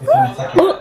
It's in the second. Oh,